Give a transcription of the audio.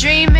dreaming